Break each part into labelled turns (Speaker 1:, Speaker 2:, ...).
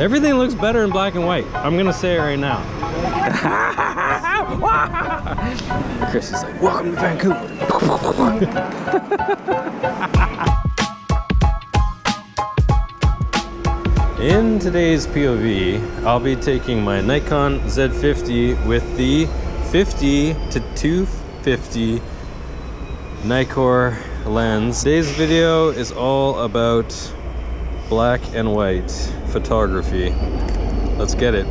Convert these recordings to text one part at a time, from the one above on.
Speaker 1: Everything looks better in black and white. I'm gonna say it right now. Chris is like, welcome to Vancouver. In today's POV, I'll be taking my Nikon Z50 with the 50 to 250 Nikkor lens. Today's video is all about black and white photography. Let's get it.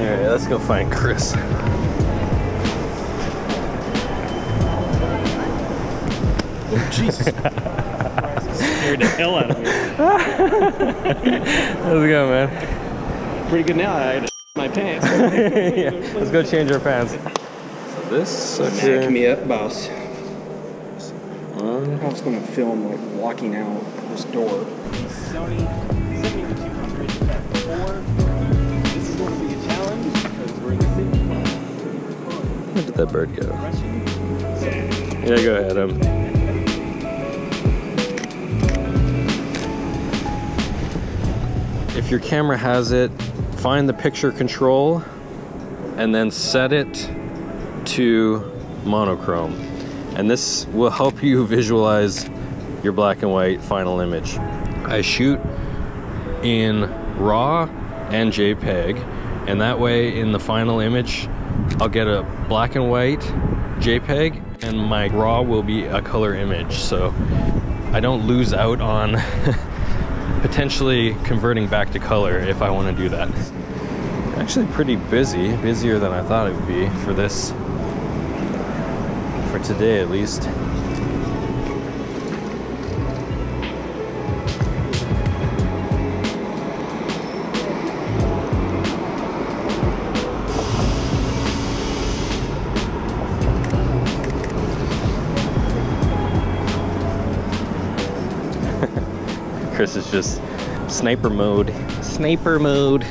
Speaker 1: Alright, let's go find Chris. How's it going, man?
Speaker 2: Pretty good now. I had my pants.
Speaker 1: yeah, let's go change our pants. So this
Speaker 3: Back
Speaker 1: sucker.
Speaker 3: me up, boss.
Speaker 1: One,
Speaker 3: I was gonna film like walking out this door.
Speaker 2: Sony 7200 F4. This is going to be a challenge because we're in the city.
Speaker 1: where did that bird go? Yeah, go ahead. Um, if your camera has it, find the picture control and then set it to monochrome. And this will help you visualize your black and white final image. I shoot in RAW and JPEG, and that way in the final image, I'll get a black and white JPEG, and my RAW will be a color image. So I don't lose out on potentially converting back to color if I want to do that. Actually, pretty busy, busier than I thought it would be for this, for today at least. Chris is just sniper mode. Sniper mode.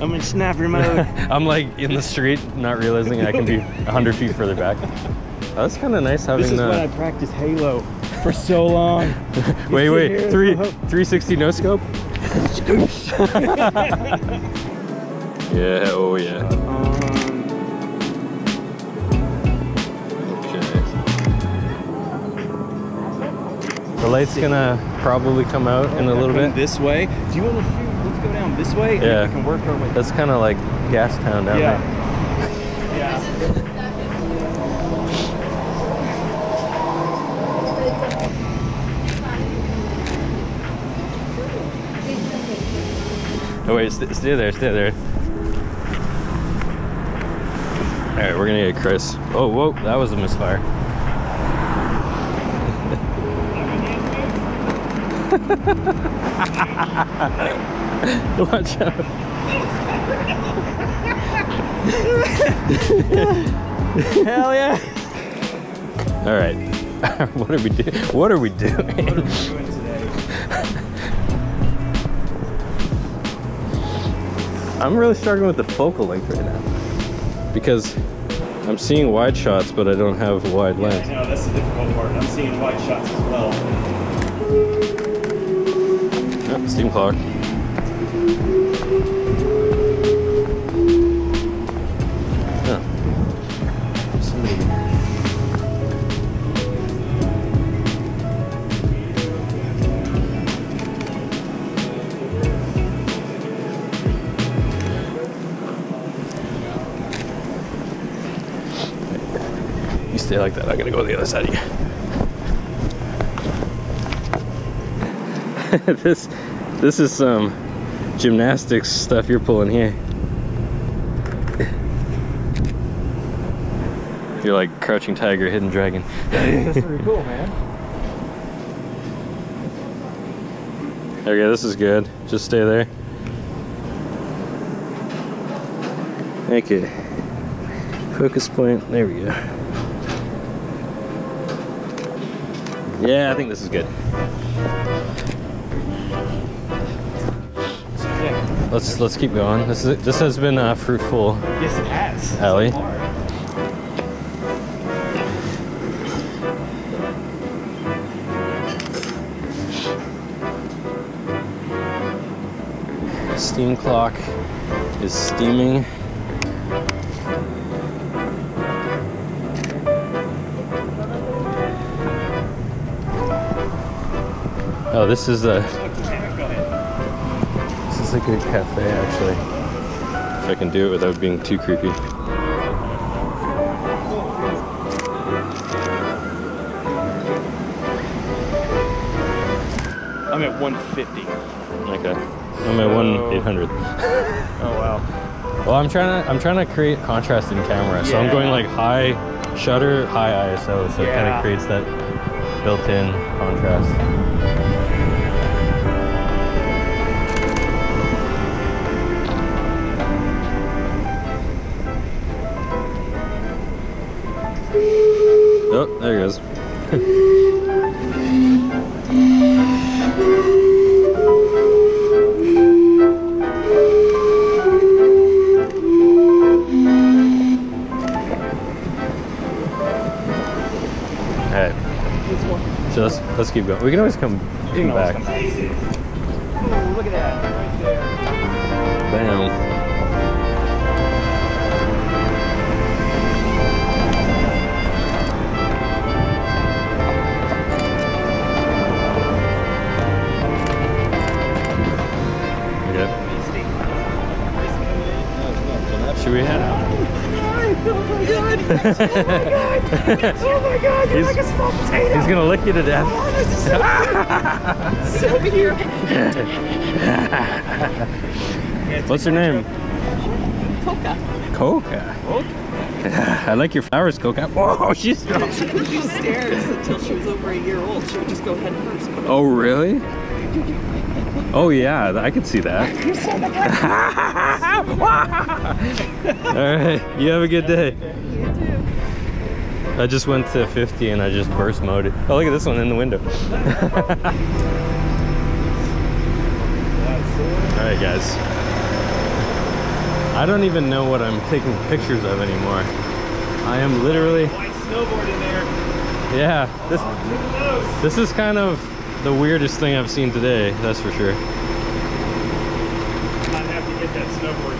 Speaker 2: I'm in snapper mode.
Speaker 1: I'm like in the street, not realizing I can be 100 feet further back. Oh, that's kind of nice having
Speaker 2: this is
Speaker 1: the.
Speaker 2: when uh, I practiced Halo for so long.
Speaker 1: wait, wait, three,
Speaker 2: oh.
Speaker 1: 360 no scope? yeah, oh yeah. The light's gonna probably come out in a little bit.
Speaker 2: This way. Do you want to shoot? Let's go down this way. and
Speaker 1: Yeah.
Speaker 2: We can work our way.
Speaker 1: That's kind of like Gastown down
Speaker 2: yeah.
Speaker 1: there.
Speaker 2: Yeah.
Speaker 1: Oh wait, st- stay there, stay there. All right, we're gonna get Chris. Oh, whoa, that was a misfire. Watch out.
Speaker 2: Hell yeah.
Speaker 1: All right. what are we doing? What are we doing?
Speaker 2: What are we doing today?
Speaker 1: I'm really struggling with the focal length right now because I'm seeing wide shots, but I don't have wide
Speaker 2: I
Speaker 1: lens.
Speaker 2: know that's the difficult part. I'm seeing wide shots as well.
Speaker 1: Steam clock. Stay like that. I'm gonna go the other side of you. this this is some gymnastics stuff you're pulling here. You're like crouching tiger, hidden dragon.
Speaker 2: That's pretty cool, man.
Speaker 1: Okay, this is good. Just stay there. Okay. Focus point. There we go. Yeah, I think this is good. Let's let's keep going. This is this has been uh, fruitful.
Speaker 2: Yes, it has.
Speaker 1: Ellie? Steam clock is steaming. Oh, this is a
Speaker 2: Go ahead.
Speaker 1: this is a good cafe actually. If I can do it without being too creepy.
Speaker 2: I'm at 150.
Speaker 1: Okay. I'm at one eight hundred.
Speaker 2: Oh wow.
Speaker 1: Well, I'm trying to I'm trying to create contrast in camera, so I'm going like high shutter, high ISO, so it kind of creates that built-in contrast. Oh, there he goes. All right. So let's let's keep going. We can always come,
Speaker 2: You
Speaker 1: come back.
Speaker 2: Oh, look at that right there.
Speaker 1: Bam.
Speaker 2: Oh my god, you're
Speaker 1: He's-
Speaker 2: like a small potato.
Speaker 1: He's gonna lick you to death.
Speaker 2: Oh, this over here.
Speaker 1: What's her name?
Speaker 4: Coca.
Speaker 1: Coca. I like your flowers, Coca. Whoa, she's strong.
Speaker 4: She couldn't do stairs until she was over a year old. She would just go head first.
Speaker 1: Oh, really? Oh, yeah, I could see that. All right, you have a good day. I just went to 50 and I just burst mode. it. Oh, look at this one in the window. All right, guys. I don't even know what I'm taking pictures of anymore. I am literally,
Speaker 2: White snowboard in there.
Speaker 1: yeah, this,
Speaker 2: Look at those.
Speaker 1: this is kind of the weirdest thing I've seen today, that's for sure.
Speaker 2: I'd have to get that snowboard.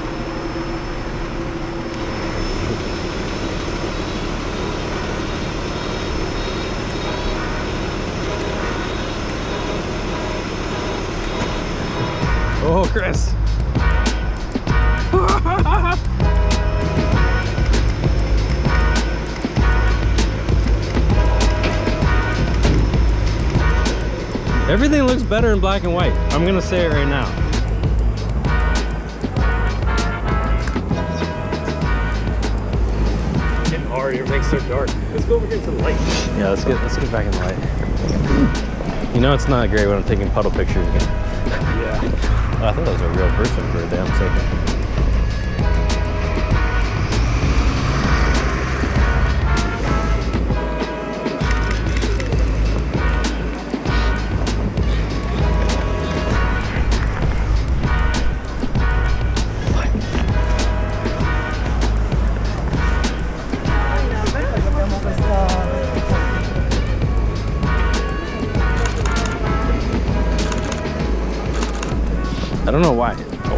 Speaker 1: Oh, Chris. Everything looks better in black and white. I'm gonna say it right now.
Speaker 2: Getting hard. It makes so dark. Let's go over here to the light.
Speaker 1: Yeah, let's get let's get back in the light. You know it's not great when I'm taking puddle pictures again.
Speaker 2: Yeah.
Speaker 1: I thought that was a real person for a damn second.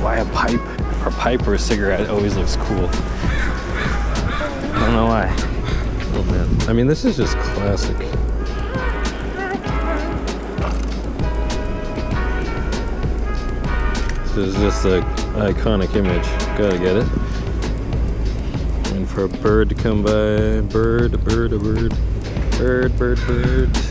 Speaker 1: Why, a pipe or pipe or a cigarette always looks cool. I don't know why. Oh man. I mean, this is just classic. This is just a iconic image. Gotta get it. And for a bird to come by, bird, a bird, a bird, bird, bird, bird.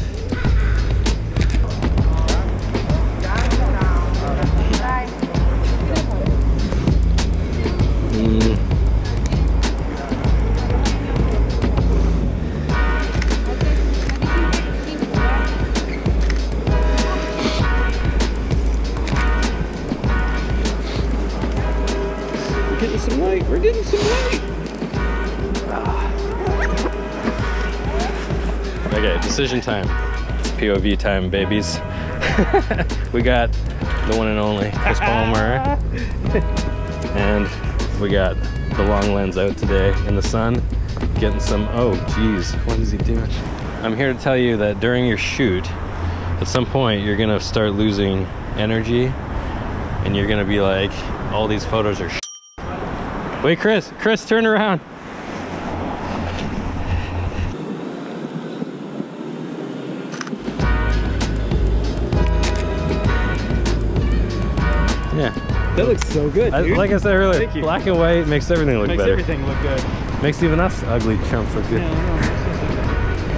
Speaker 1: Decision time. It's POV time, babies. we got the one and only Chris Palmer. and we got the long lens out today in the sun, getting some, oh geez, what is he doing? I'm here to tell you that during your shoot, at some point you're gonna start losing energy and you're gonna be like, all these photos are Wait, Chris, Chris, turn around.
Speaker 2: That looks so good,
Speaker 1: I,
Speaker 2: dude.
Speaker 1: like I said earlier, black and white makes everything look
Speaker 2: Makes
Speaker 1: better.
Speaker 2: everything look good.
Speaker 1: Makes even us ugly chumps look good.
Speaker 2: Yeah.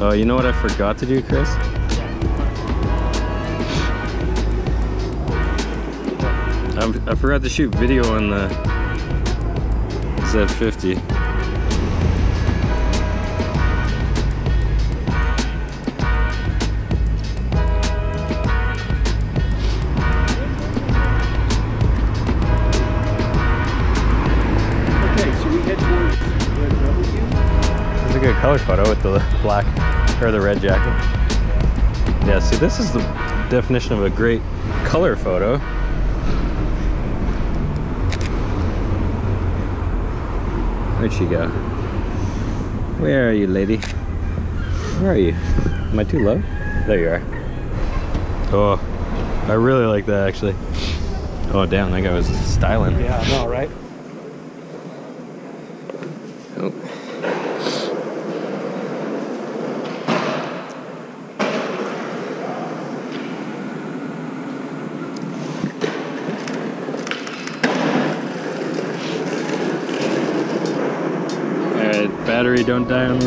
Speaker 1: Oh, you know what I forgot to do, Chris? I'm, I forgot to shoot video on the Z50. Color photo with the black or the red jacket. Yeah, see, this is the definition of a great color photo. Where'd she go? Where are you, lady? Where are you? Am I too low? There you are. Oh, I really like that actually. Oh, damn, that guy was styling.
Speaker 2: Yeah, I know, right?
Speaker 1: Oh. Alright, battery don't die on.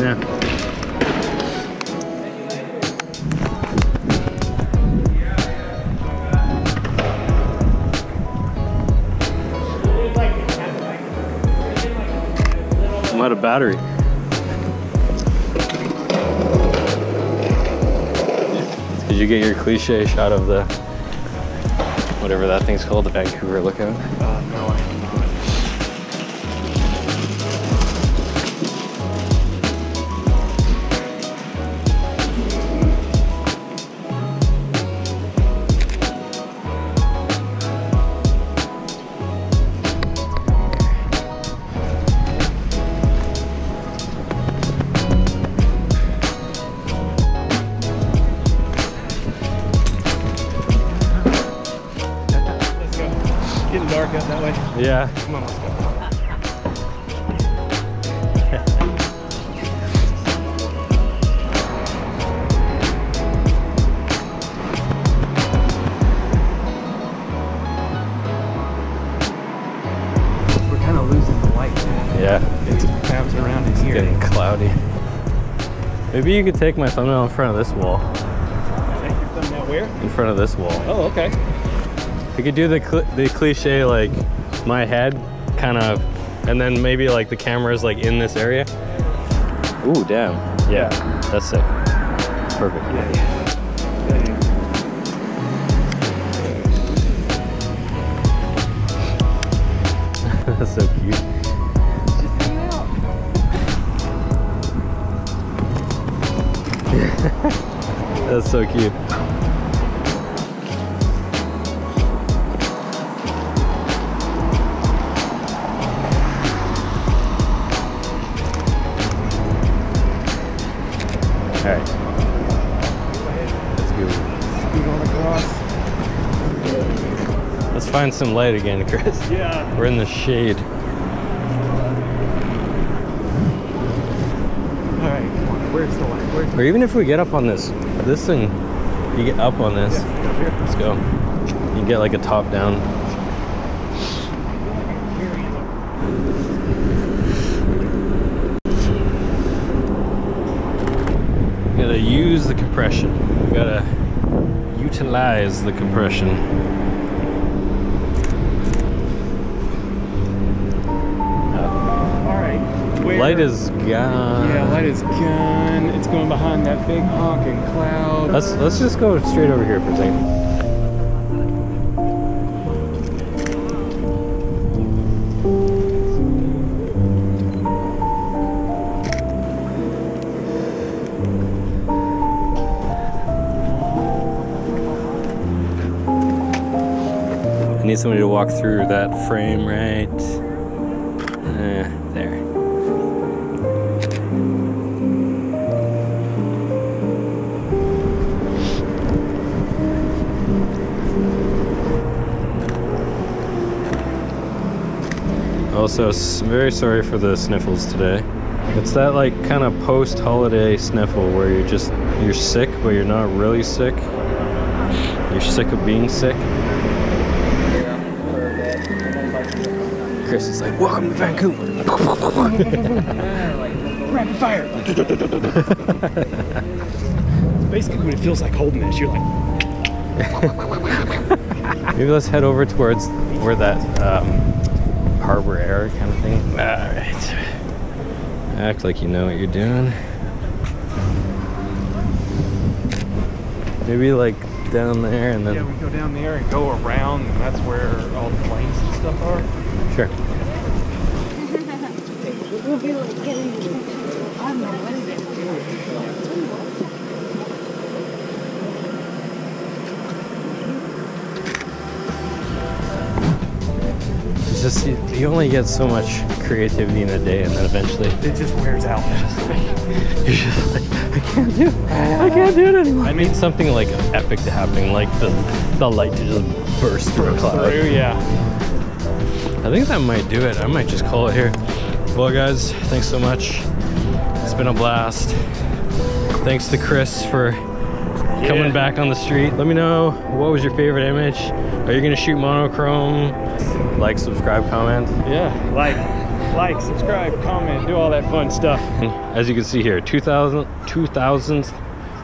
Speaker 1: I'm out of battery. Did you get your cliche shot of the whatever that thing's called, the Vancouver Lookout?
Speaker 2: Uh, no, I not. Getting dark out that way.
Speaker 1: Yeah.
Speaker 2: Come on, let's go. We're kind of losing the light.
Speaker 1: Yeah.
Speaker 2: It's bouncing around in here.
Speaker 1: It's Getting cloudy. Maybe you could take my thumbnail in front of this wall.
Speaker 2: Take your thumbnail where?
Speaker 1: In front of this wall.
Speaker 2: Oh, okay.
Speaker 1: We could do the cl- the cliche like my head kind of, and then maybe like the camera's like in this area. Ooh, damn. Yeah, that's sick. Perfect.
Speaker 2: Yeah, yeah. Yeah, yeah.
Speaker 1: that's so cute.
Speaker 4: Just hang out.
Speaker 1: That's so cute. All right, let's go.
Speaker 2: Scoot on across.
Speaker 1: Let's find some light again, Chris.
Speaker 2: Yeah.
Speaker 1: We're in the shade.
Speaker 2: All right, come on. Where's the light? Where's the
Speaker 1: Or even if we get up on this, this thing, you get up on this.
Speaker 2: Yeah, up here.
Speaker 1: Let's go. You get like a top down. You gotta use the compression. You gotta utilize the compression.
Speaker 2: All right. Where?
Speaker 1: Light is gone.
Speaker 2: Yeah, light is gone. It's going behind that big honking cloud.
Speaker 1: Let's let's just go straight over here for a second. Need somebody to walk through that frame right eh, there. Also, very sorry for the sniffles today. It's that like kind of post-holiday sniffle where you're just you're sick, but you're not really sick. You're sick of being sick. Chris is like, "Welcome to Vancouver."
Speaker 3: Rapid fire. Basically, what it feels like holding this, you're like,
Speaker 1: Maybe let's head over towards where that um, Harbour Air kind of thing. All right. Act like you know what you're doing. Maybe like down there and then.
Speaker 2: Yeah, we go down there and go around, and that's where all the planes and stuff are.
Speaker 1: Sure.
Speaker 5: We'll be like getting. I don't know what is it.
Speaker 1: It's just you, you only get so much creativity in a day, and then eventually
Speaker 2: It just wears out.
Speaker 1: you're just like, I can't do, it. I can't do it anymore. I need something like epic to happen, like the the light to just burst through a cloud.
Speaker 2: Through, yeah.
Speaker 1: I think that might do it. I might just call it here. Well, guys, thanks so much. It's been a blast. Thanks to Chris for coming
Speaker 2: Yeah.
Speaker 1: back on the street. Let me know what was your favorite image. Are you gonna shoot monochrome? Like, subscribe, comment.
Speaker 2: Yeah. Like, like, subscribe, comment, do all that fun stuff.
Speaker 1: As you can see here, 2000, 2000th.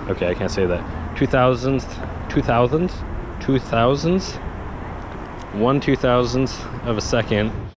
Speaker 1: Okay, I can't say that. 2000th, 2000th, 2000th, one 2000th of a second